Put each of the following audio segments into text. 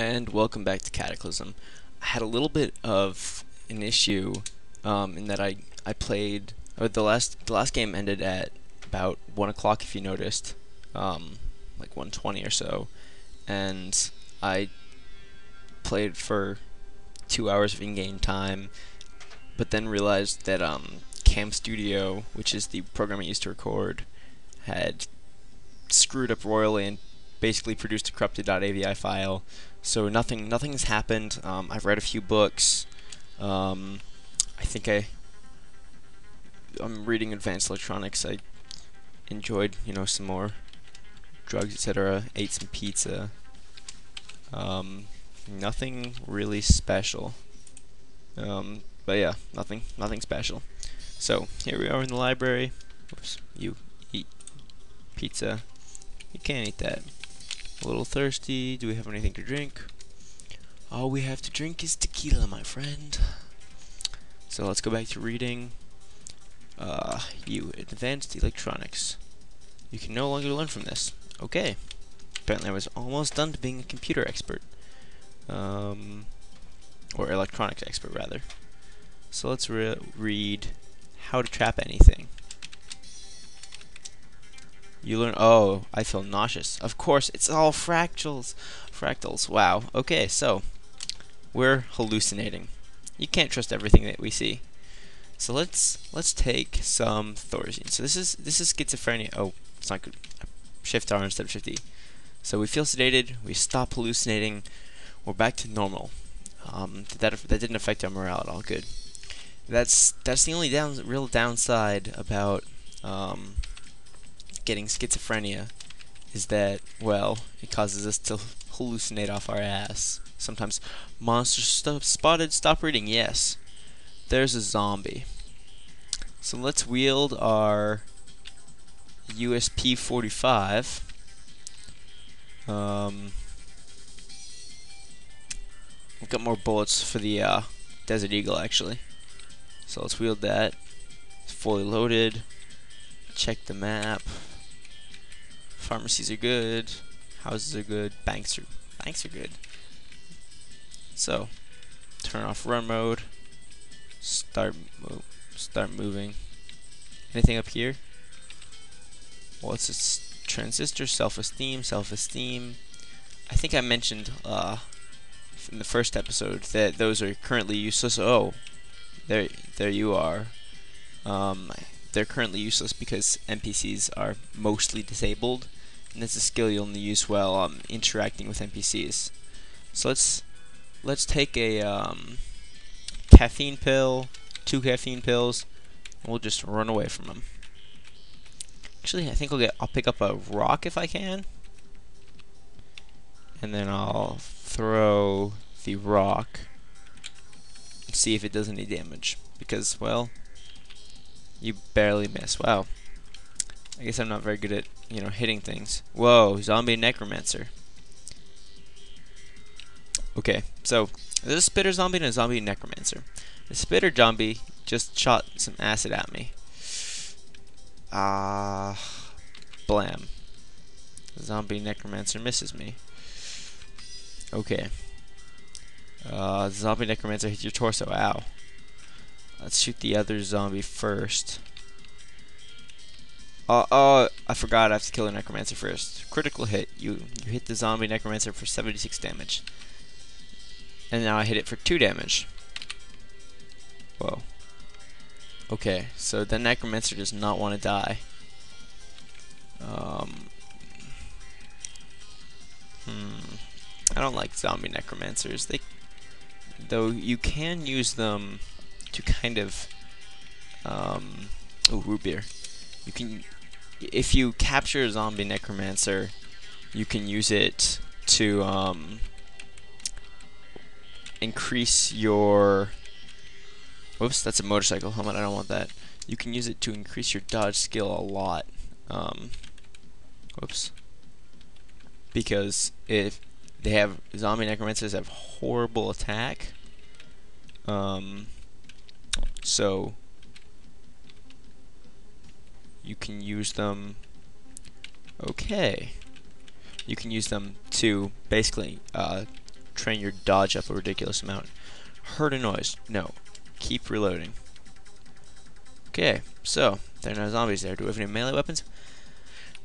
and welcome back to Cataclysm. I had a little bit of an issue um, in that I I played or the last the last game ended at about one o'clock if you noticed, um, like one twenty or so, and I played for two hours of in-game time, but then realized that um, Cam Studio, which is the program I used to record, had screwed up royally and basically produced a corrupted.avi file. So nothing nothing has happened. Um, I've read a few books. Um, I think I I'm reading advanced electronics. I enjoyed you know some more drugs etc. Ate some pizza. Um, nothing really special. Um, but yeah, nothing nothing special. So here we are in the library. Oops, you eat pizza. You can't eat that. A little thirsty. Do we have anything to drink? All we have to drink is tequila, my friend. So let's go back to reading. Uh, you, advanced electronics. You can no longer learn from this. Okay. Apparently I was almost done to being a computer expert. Um, or electronics expert, rather. So let's re read how to trap anything. You learn. Oh, I feel nauseous. Of course, it's all fractals. Fractals. Wow. Okay, so we're hallucinating. You can't trust everything that we see. So let's let's take some Thorazine. So this is this is schizophrenia. Oh, it's not good. Shift R instead of Shift E. So we feel sedated. We stop hallucinating. We're back to normal. Um, that that didn't affect our morale at all. Good. That's that's the only down real downside about um, getting schizophrenia is that, well, it causes us to hallucinate off our ass. Sometimes monsters st spotted, stop reading, yes. There's a zombie. So let's wield our USP 45. Um, we've got more bullets for the uh, Desert Eagle actually. So let's wield that. It's fully loaded. Check the map. Pharmacies are good. Houses are good. Banks are banks are good. So, turn off run mode. Start mo start moving. Anything up here? What's well, its transistor? Self-esteem. Self-esteem. I think I mentioned uh, in the first episode that those are currently useless. Oh, there, there you are. Um, they're currently useless because NPCs are mostly disabled, and it's a skill you'll only use while um, interacting with NPCs. So let's let's take a um, caffeine pill, two caffeine pills, and we'll just run away from them. Actually, I think I'll get I'll pick up a rock if I can, and then I'll throw the rock and see if it does any damage because well you barely miss. Wow. I guess I'm not very good at, you know, hitting things. Whoa, zombie necromancer. Okay, so there's a spitter zombie and a zombie necromancer. The spitter zombie just shot some acid at me. Ah, uh, blam. The zombie necromancer misses me. Okay. Uh, zombie necromancer hits your torso. Ow. Let's shoot the other zombie first. Oh, oh, I forgot I have to kill the Necromancer first. Critical hit. You, you hit the zombie Necromancer for 76 damage. And now I hit it for 2 damage. Whoa. Okay, so the Necromancer does not want to die. Um, hmm. I don't like zombie Necromancers. They, though you can use them to kind of um, oh root beer. You can if you capture a zombie necromancer, you can use it to um, increase your. Whoops, that's a motorcycle helmet. I don't want that. You can use it to increase your dodge skill a lot. Um, whoops. Because if they have zombie necromancers have horrible attack. Um, so you can use them okay you can use them to basically uh, train your dodge up a ridiculous amount. Heard a noise. No. Keep reloading. Okay, so there are no zombies there. Do we have any melee weapons?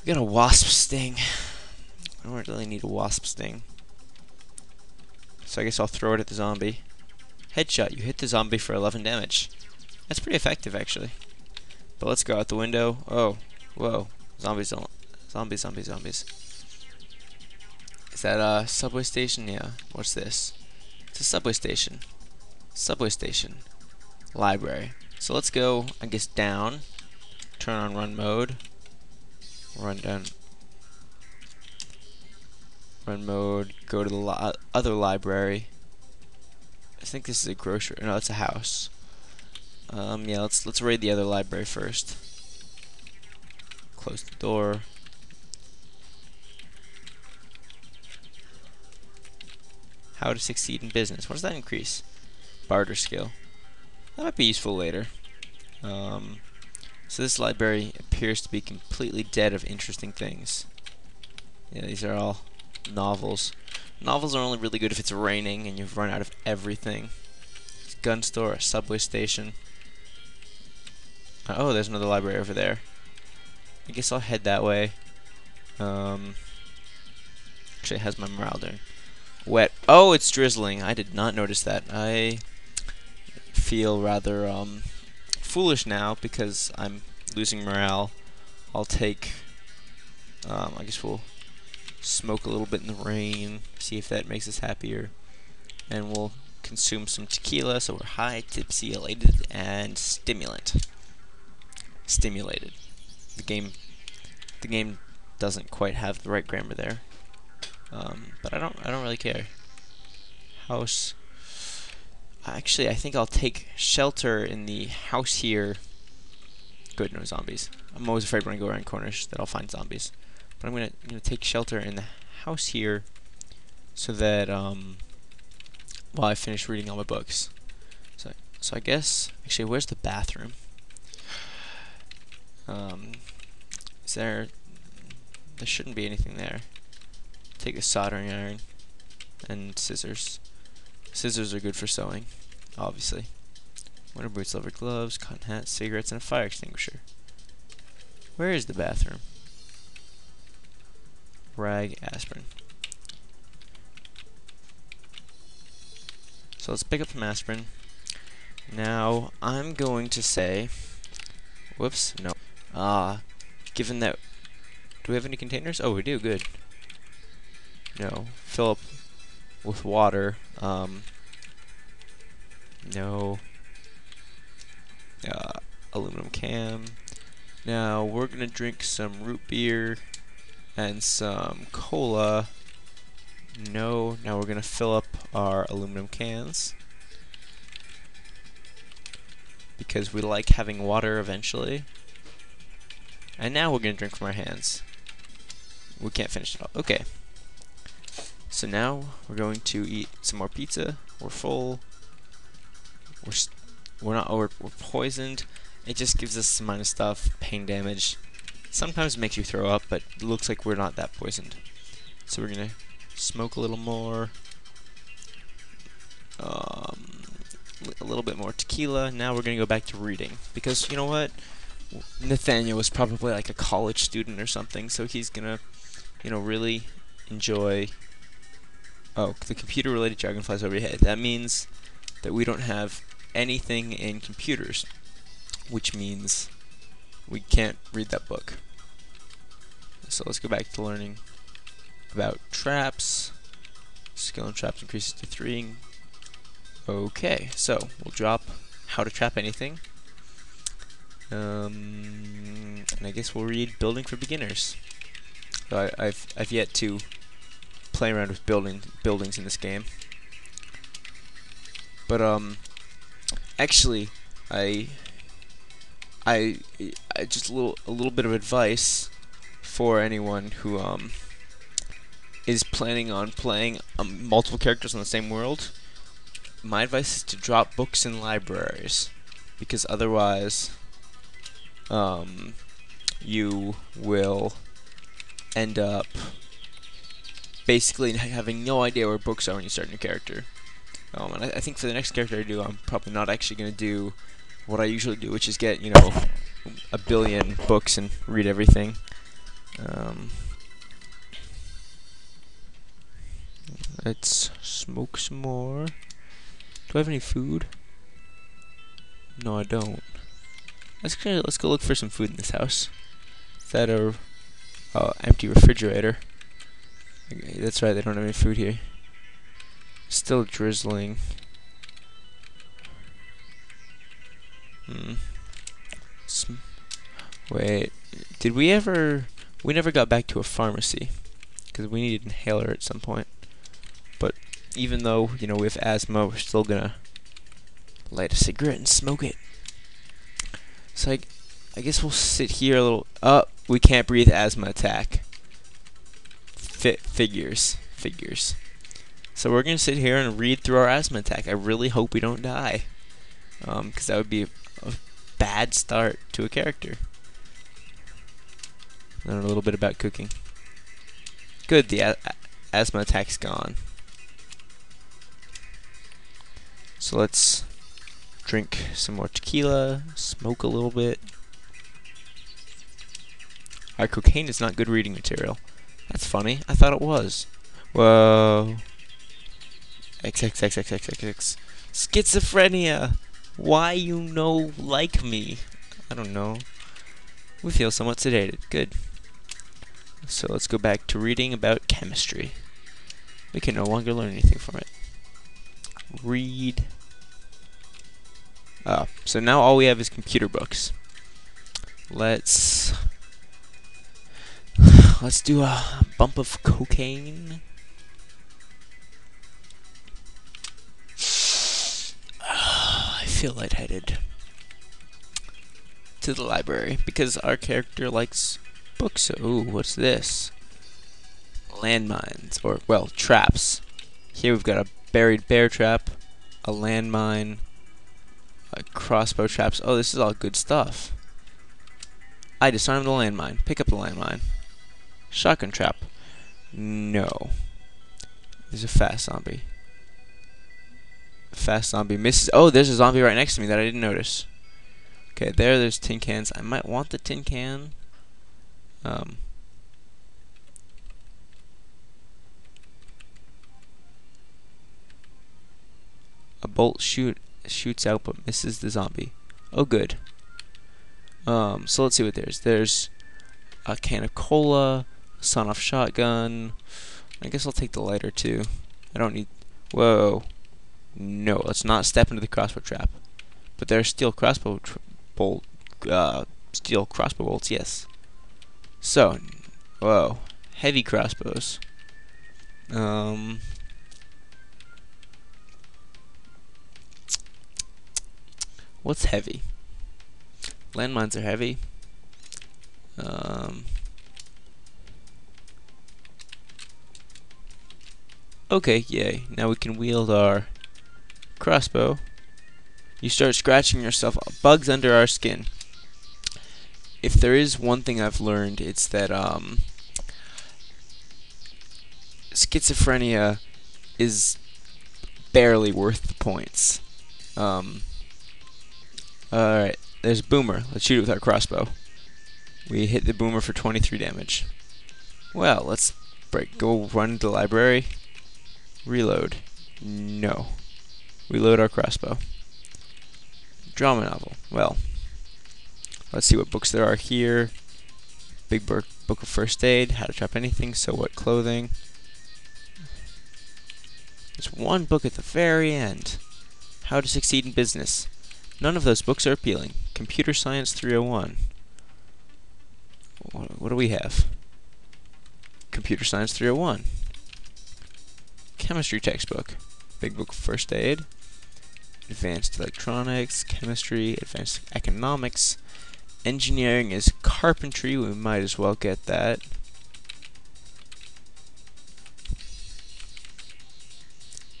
We got a wasp sting. I don't really need a wasp sting. So I guess I'll throw it at the zombie. Headshot. You hit the zombie for 11 damage. That's pretty effective, actually. But let's go out the window. Oh, whoa. Zombies don't... Zombies, zombies, zombies. Is that a subway station? Yeah. What's this? It's a subway station. Subway station. Library. So let's go, I guess, down. Turn on run mode. Run down. Run mode. Go to the li other library. I think this is a grocery. No, it's a house. Um, yeah, let's let's raid the other library first. Close the door. How to succeed in business. What does that increase? Barter skill. That might be useful later. Um, so this library appears to be completely dead of interesting things. Yeah, these are all novels. Novels are only really good if it's raining and you've run out of everything. Gun store, a subway station. Oh, there's another library over there. I guess I'll head that way. Um, actually, has my morale doing. Wet. Oh, it's drizzling. I did not notice that. I feel rather um, foolish now because I'm losing morale. I'll take. Um, I guess we'll smoke a little bit in the rain, see if that makes us happier, and we'll consume some tequila so we're high, tipsy, elated, and stimulant. Stimulated. The game, the game doesn't quite have the right grammar there. Um, but I don't I don't really care. House. Actually, I think I'll take shelter in the house here. Good, no zombies. I'm always afraid when I go around corners that I'll find zombies. But I'm gonna, I'm gonna take shelter in the house here, so that um, while I finish reading all my books. So so I guess actually, where's the bathroom? Um, is there? There shouldn't be anything there. Take a soldering iron and scissors. Scissors are good for sewing, obviously. Winter boots, leather gloves, cotton hat, cigarettes, and a fire extinguisher. Where is the bathroom? Rag, aspirin. So let's pick up some aspirin. Now, I'm going to say... Whoops, no. Ah, given that... Do we have any containers? Oh, we do, good no. Fill up with water. Um, no. Uh, aluminum can. Now we're gonna drink some root beer and some cola. No. Now we're gonna fill up our aluminum cans because we like having water eventually. And now we're gonna drink from our hands. We can't finish it all. Okay. So now we're going to eat some more pizza. We're full. We're we're not we're, we're poisoned. It just gives us some minor stuff, pain damage. Sometimes it makes you throw up, but it looks like we're not that poisoned. So we're gonna smoke a little more. Um, a little bit more tequila. Now we're gonna go back to reading because you know what? Nathaniel was probably like a college student or something, so he's gonna, you know, really enjoy Oh, the computer-related dragonflies flies over your head. That means that we don't have anything in computers, which means we can't read that book. So let's go back to learning about traps. Skill in traps increases to 3. Okay, so we'll drop how to trap anything. Um, and I guess we'll read Building for Beginners. So I, I've, I've yet to play around with building buildings in this game. But um, actually, I, I, I just a little a little bit of advice for anyone who um is planning on playing um, multiple characters in the same world. My advice is to drop books in libraries because otherwise, um, you will end up basically having no idea where books are when you start a new character. Um, and I, I think for the next character I do, I'm probably not actually going to do what I usually do, which is get, you know, a billion books and read everything. Um, let's smoke some more. Do I have any food? No, I don't. Let's go, let's go look for some food in this house. Is that a oh, empty refrigerator? Okay, that's right, they don't have any food here. Still drizzling. Hmm. Sm Wait, did we ever... We never got back to a pharmacy. Because we need an inhaler at some point. But even though, you know, we have asthma, we're still gonna light a cigarette and smoke it. So I, I guess we'll sit here a little... Oh, we can't breathe asthma attack. Fit figures. Figures. So we're going to sit here and read through our asthma attack. I really hope we don't die. Because um, that would be a, a bad start to a character. Learn a little bit about cooking. Good, the asthma attack's gone. So let's drink some more tequila, smoke a little bit. Our cocaine is not good reading material. That's funny. I thought it was. Whoa. XXXXXXX. Schizophrenia. Why you no like me? I don't know. We feel somewhat sedated. Good. So let's go back to reading about chemistry. We can no longer learn anything from it. Read. Oh, so now all we have is computer books. Let's let's do a bump of cocaine. I feel lightheaded. To the library because our character likes books. Ooh, what's this? Landmines, or, well, traps. Here we've got a buried bear trap, a landmine, crossbow traps. Oh, this is all good stuff. I disarm the landmine. Pick up the landmine. Shotgun trap. No. There's a fast zombie. Fast zombie misses. Oh, there's a zombie right next to me that I didn't notice. Okay, there, there's tin cans. I might want the tin can. Um, a bolt shoot shoots out but misses the zombie. Oh, good. Um, so let's see what there's. There's a can of cola, a sawn-off shotgun. I guess I'll take the lighter too. I don't need. Whoa. No, let's not step into the crossbow trap. But there's steel crossbow bolt. Uh, steel crossbow bolts. Yes. So, whoa, heavy crossbows. Um, what's heavy? Landmines are heavy. Um, okay, yay. Now we can wield our crossbow. You start scratching yourself. Bugs under our skin if there is one thing I've learned, it's that um, schizophrenia is barely worth the points. Um, Alright, there's Boomer. Let's shoot it with our crossbow. We hit the Boomer for 23 damage. Well, let's break. Go run to the library. Reload. No. Reload our crossbow. Drama novel. Well, Let's see what books there are here. Big book, book of first aid, how to trap anything, so what clothing. There's one book at the very end. How to succeed in business. None of those books are appealing. Computer Science 301. What, what do we have? Computer Science 301. Chemistry textbook. Big book first aid. Advanced electronics, chemistry, advanced economics, Engineering is carpentry. We might as well get that.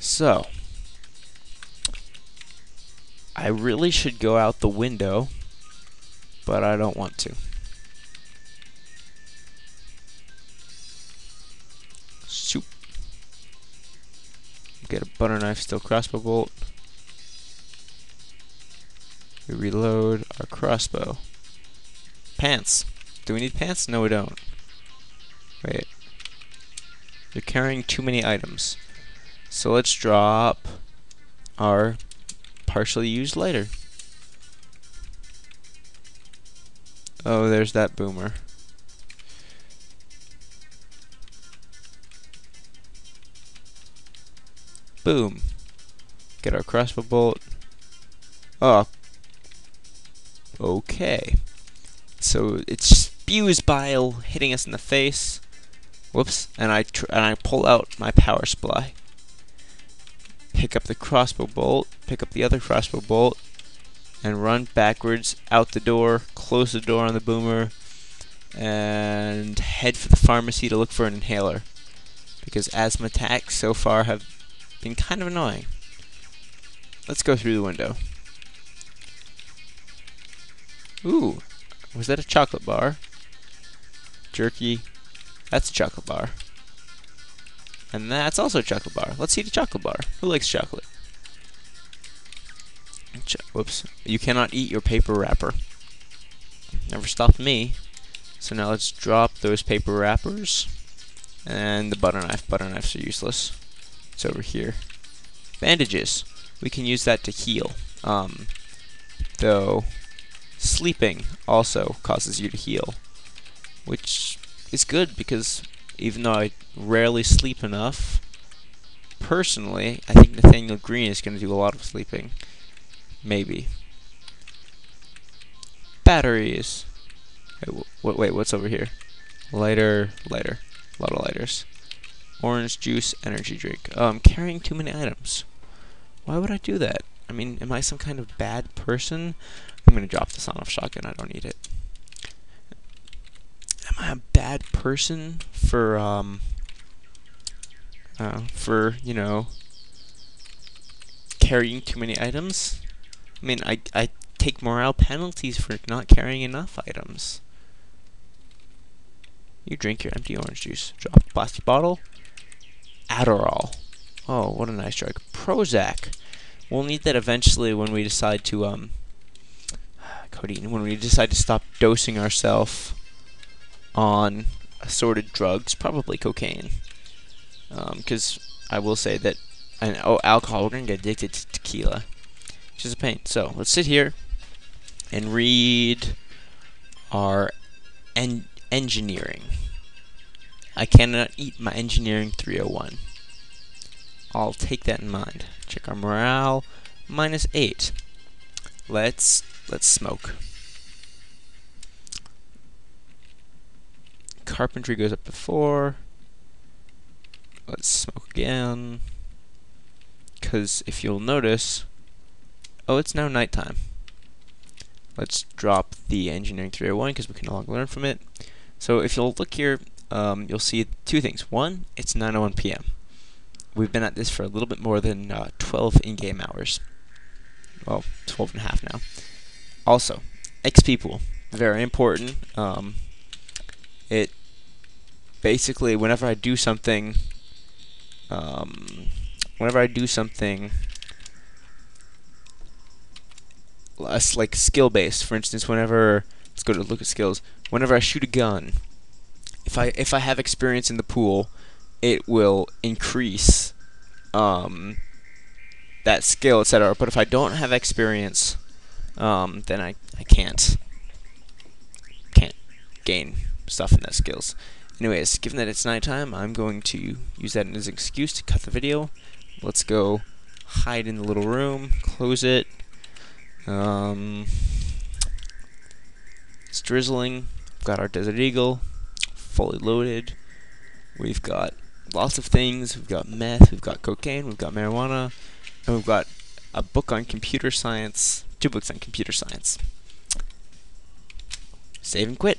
So, I really should go out the window, but I don't want to. Soup. Get a butter knife, steel crossbow bolt. We reload our crossbow. Pants. Do we need pants? No, we don't. Wait. You're carrying too many items. So let's drop our partially used later. Oh, there's that boomer. Boom. Get our crossbow bolt. Oh. Okay. So it spews bile, hitting us in the face. Whoops. And I and I pull out my power supply. Pick up the crossbow bolt. Pick up the other crossbow bolt. And run backwards out the door. Close the door on the boomer. And head for the pharmacy to look for an inhaler. Because asthma attacks so far have been kind of annoying. Let's go through the window. Ooh, was that a chocolate bar? Jerky. That's a chocolate bar. And that's also a chocolate bar. Let's eat a chocolate bar. Who likes chocolate? Whoops. You cannot eat your paper wrapper. Never stopped me. So now let's drop those paper wrappers. And the butter knife. Butter knives are useless. It's over here. Bandages. We can use that to heal. Um, though, sleeping also causes you to heal. Which is good because even though I rarely sleep enough, personally, I think Nathaniel Green is going to do a lot of sleeping. Maybe. Batteries. Wait, wait, what's over here? Lighter, lighter. A lot of lighters. Orange juice, energy drink. Oh, I'm carrying too many items. Why would I do that? I mean, am I some kind of bad person? I'm gonna drop this on off shotgun. I don't need it. Am I a bad person for um uh, for you know carrying too many items? I mean, I I take morale penalties for not carrying enough items. You drink your empty orange juice. Drop plastic bottle. Adderall. Oh, what a nice drug. Prozac. We'll need that eventually when we decide to, um, codeine, when we decide to stop dosing ourselves on assorted drugs, probably cocaine. Because um, I will say that, and oh, alcohol, we're going to get addicted to tequila, which is a pain. So, let's sit here and read our en engineering. I cannot eat my engineering 301. I'll take that in mind. Check our morale. Minus 8. Let's let's smoke. Carpentry goes up to 4. Let's smoke again. Because if you'll notice... Oh, it's now nighttime. Let's drop the engineering 301 because we can no longer learn from it. So if you'll look here, um, you'll see two things. One, it's 9.01 p.m. We've been at this for a little bit more than uh, 12 in-game hours. Well, 12 and a half now. Also, XP pool. Very important. Um, it basically, whenever I do something, um, whenever I do something less like skill based, for instance, whenever let's go to look at skills. Whenever I shoot a gun, if I if I have experience in the pool, it will increase um, that skill, etc. But if I don't have experience, um, then I I can't can't gain stuff in that skills. Anyways, given that it's nighttime, I'm going to use that as an excuse to cut the video. Let's go hide in the little room, close it. Um, it's drizzling. We've got our Desert Eagle fully loaded. We've got lots of things. We've got meth, we've got cocaine, we've got marijuana, and we've got a book on computer science, two books on computer science. Save and quit.